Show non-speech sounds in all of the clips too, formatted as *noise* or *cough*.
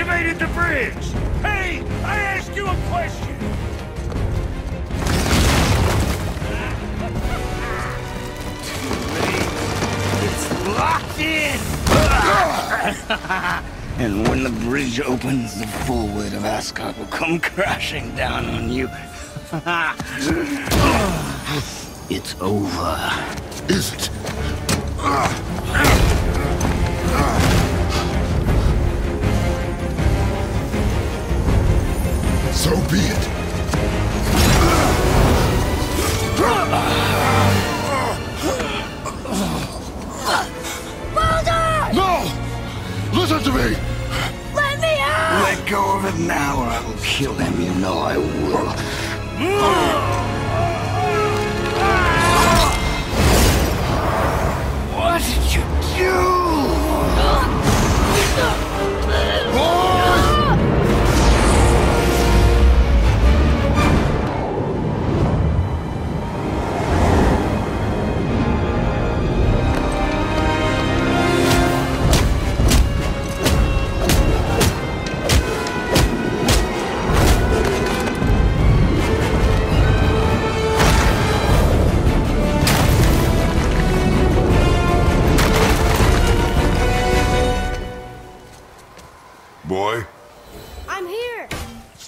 raided the bridge! Hey, I asked you a question! It's locked in! *laughs* and when the bridge opens, the full weight of Asgard will come crashing down on you. *laughs* it's over. Is it? So be it. Baldur! No! Listen to me! Let me out! Let go of it now or I will kill him. You know I will. What did you do?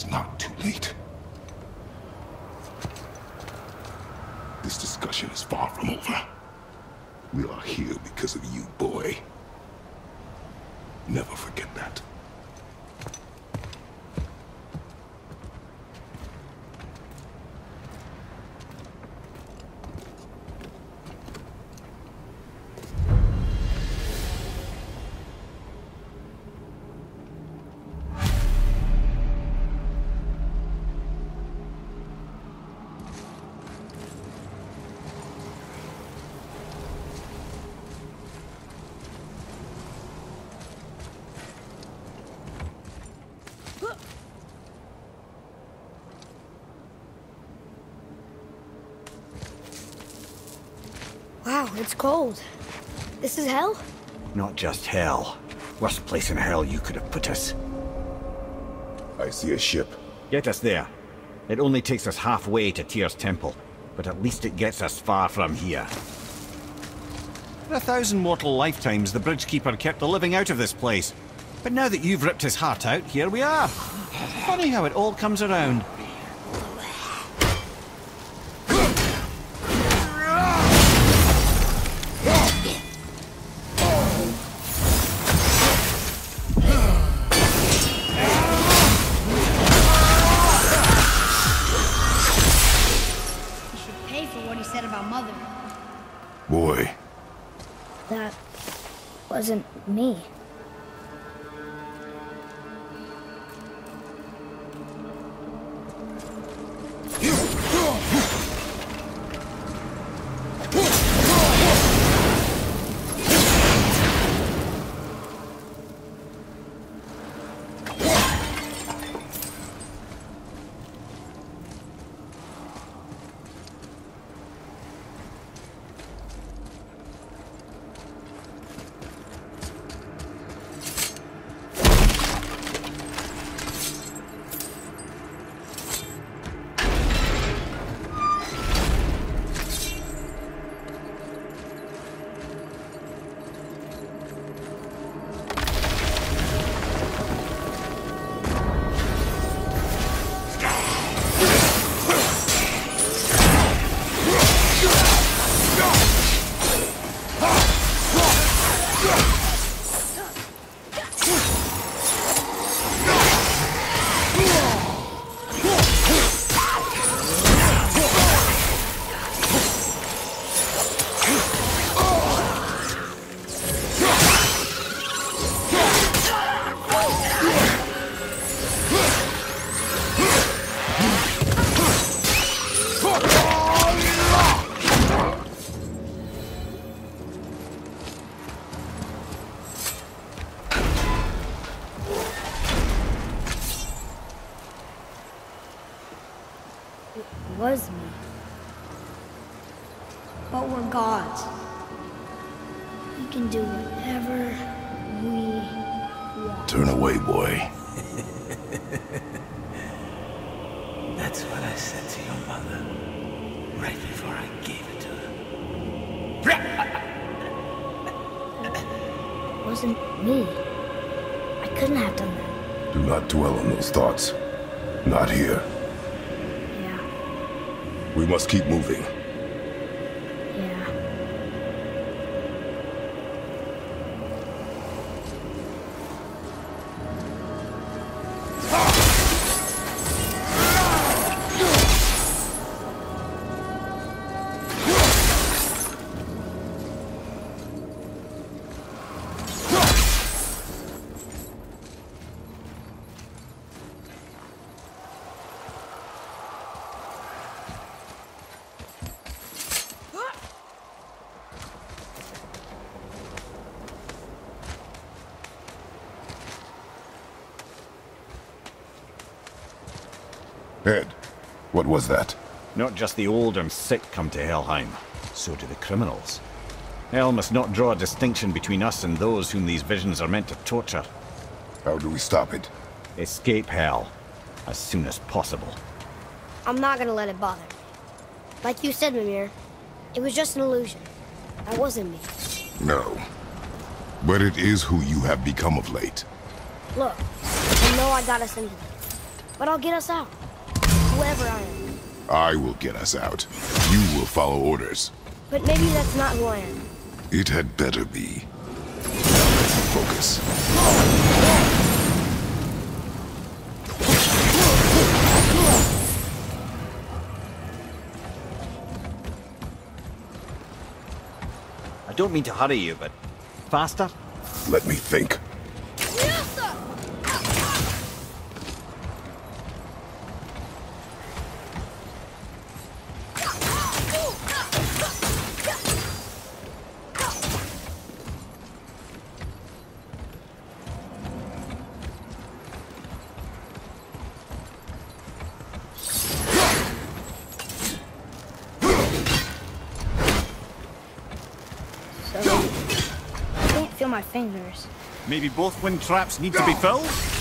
It is not too late. This discussion is far from over. We are here because of you, boy. Never forget that. Wow, it's cold. This is hell? Not just hell. Worst place in hell you could have put us. I see a ship. Get us there. It only takes us halfway to Tyr's temple, but at least it gets us far from here. For a thousand mortal lifetimes, the Bridgekeeper kept the living out of this place. But now that you've ripped his heart out, here we are. Funny how it all comes around. Wasn't me. Can do whatever we want. Turn away, boy. *laughs* That's what I said to your mother. Right before I gave it to her. It *laughs* wasn't me. I couldn't have done that. Do not dwell on those thoughts. Not here. Yeah, We must keep moving. Ed, what was that? Not just the old and sick come to Helheim, so do the criminals. Hell must not draw a distinction between us and those whom these visions are meant to torture. How do we stop it? Escape Hell as soon as possible. I'm not gonna let it bother me. Like you said, Mimir, it was just an illusion. That wasn't me. No. But it is who you have become of late. Look, I know I got us into this, but I'll get us out. Whoever I am. I will get us out. You will follow orders. But maybe that's not who I am. It had better be. Focus. I don't mean to hurry you, but faster? Let me think. My fingers. Maybe both wind traps need to be filled?